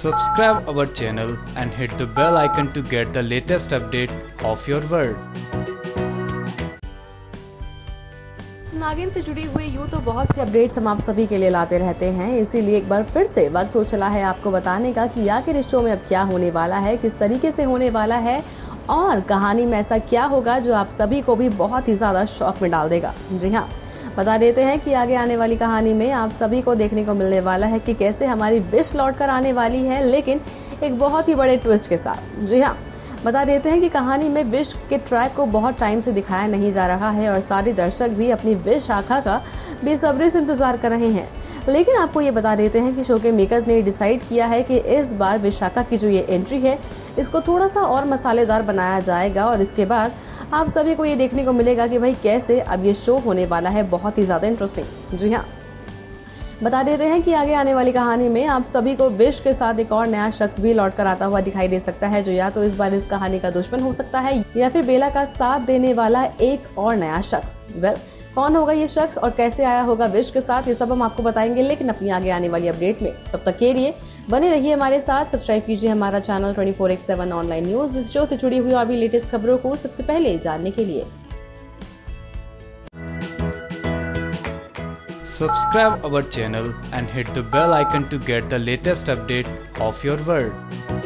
Subscribe our channel and hit the bell icon to get the latest update of your world. नागिन से जुड़ी हुई यूँ तो बहुत सी अपडेट्स हम आप सभी के लिए लाते रहते हैं। इसीलिए एक बार फिर से वक्त हो चला है आपको बताने का कि आखिर इस शो में अब क्या होने वाला है, किस तरीके से होने वाला है और कहानी में ऐसा क्या होगा जो आप सभी को भी बहुत ही ज़्यादा शौक में डाल देगा। जी हाँ। बता देते हैं कि आगे आने वाली कहानी में आप सभी को देखने को मिलने वाला है कि कैसे हमारी विश लौट कर आने वाली है, लेकिन एक बहुत ही बड़े ट्विस्ट के साथ। जी हाँ बता देते हैं कि कहानी में विश के ट्रैक को बहुत टाइम से दिखाया नहीं जा रहा है और सारे दर्शक भी अपनी विश शाखा का बेसब्री से इंतज़ार कर रहे हैं। लेकिन आपको ये बता देते हैं कि शो के मेकर्स ने डिसाइड किया है कि इस बार विशाखा की जो ये एंट्री है, इसको थोड़ा सा और मसालेदार बनाया जाएगा और इसके बाद आप सभी को ये देखने को मिलेगा कि भाई कैसे अब ये शो होने वाला है, बहुत ही ज़्यादा इंटरेस्टिंग जी हाँ। बता देते हैं कि आगे आने वाली कहानी में आप सभी को विश के साथ एक और नया शख्स भी लौट कर आता हुआ दिखाई दे सकता है, जो या तो इस बार इस कहानी का दुश्मन हो सकता है, या फिर बेला का साथ देने वाला एक और नया शख्स। वेल कौन होगा ये शख्स और कैसे आया होगा विश के साथ, ये सब हम आपको बताएँगे, लेकिन अपनी आगे आने वाली अपडेट में तब तक के लिए बने रहिए हमारे साथ सब्सक्राइब कीजिए हमारा channel twenty four X seven online news show से जुड़ी हुई और भी लेटेस्ट खबरों को सबसे पहले जानने के लिए Subscribe our channel and hit the bell icon to get the latest update of your world.